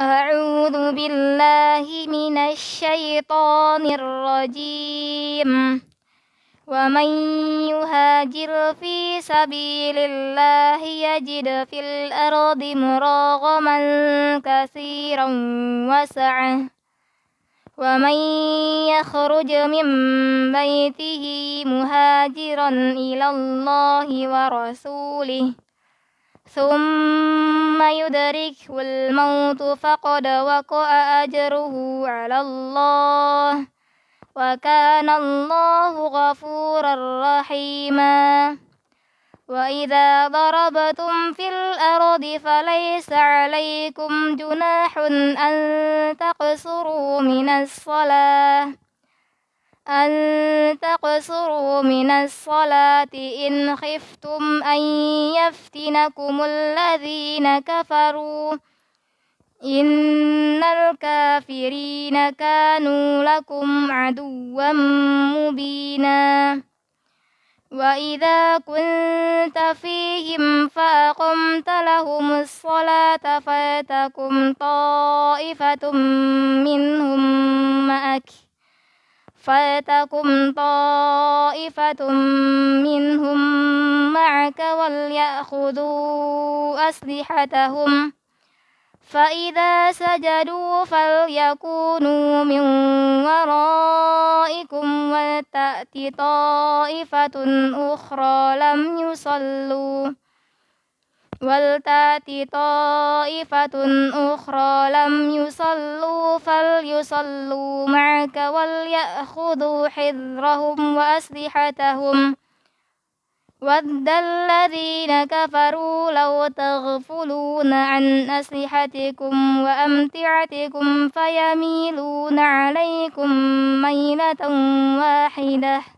أعوذ بالله من الشيطان الرجيم. ومن يهاجر في سبيل الله يجد في الأرض مراغما كثيرا وسعه ومن يخرج من بيته مهاجرا إلى الله ورسوله. ثم يدركه الموت فقد وقع أجره على الله وكان الله غفورا رحيما. وإذا ضربتم في الأرض فليس عليكم جناح أن تقصروا من الصلاة. أن تقصروا من الصلاة إن خفتم أن يفتنكم الذين كفروا. إن الكافرين كانوا لكم عدوا مبينا. وإذا كنت فيهم فأقمت لهم الصلاة فلتكن طائفة منهم معك فلتكن طائفة منهم معك وليأخذوا أسلحتهم. فإذا سجدوا فليكونوا من ورائكم ولتأت طائفة أخرى لم يصلوا. ولتأت طائفة أخرى لم يصلوا فليصلوا معك وليأخذوا حذرهم وأسلحتهم. ود الذين كفروا لو تغفلون عن أسلحتكم وأمتعتكم فيميلون عليكم ميلة واحدة.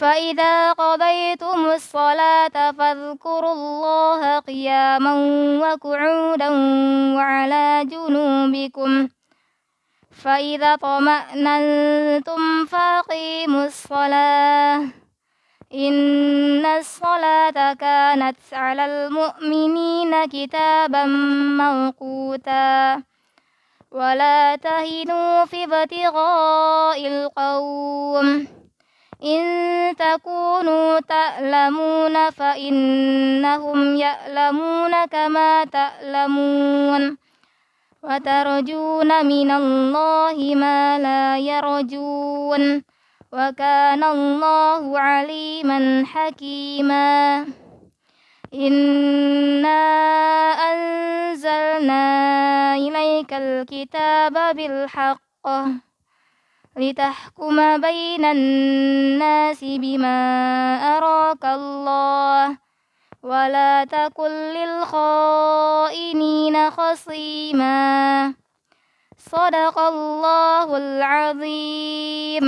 فإذا قضيتم الصلاة فاذكروا الله قياما وقعودا وعلى جنوبكم. فإذا طمأننتم فأقيموا الصلاة. إن الصلاة كانت على المؤمنين كتابا موقوتا. ولا تهنوا في ابتغاء القوم. إن تكونوا تألمون فإنهم يألمون كما تألمون وترجون من الله ما لا يرجون وكان الله عليما حكيما إنا أنزلنا إليك الكتاب بالحق لتحكم بين الناس بما أراك الله ولا تكن للخائنين خصيما. صدق الله العظيم.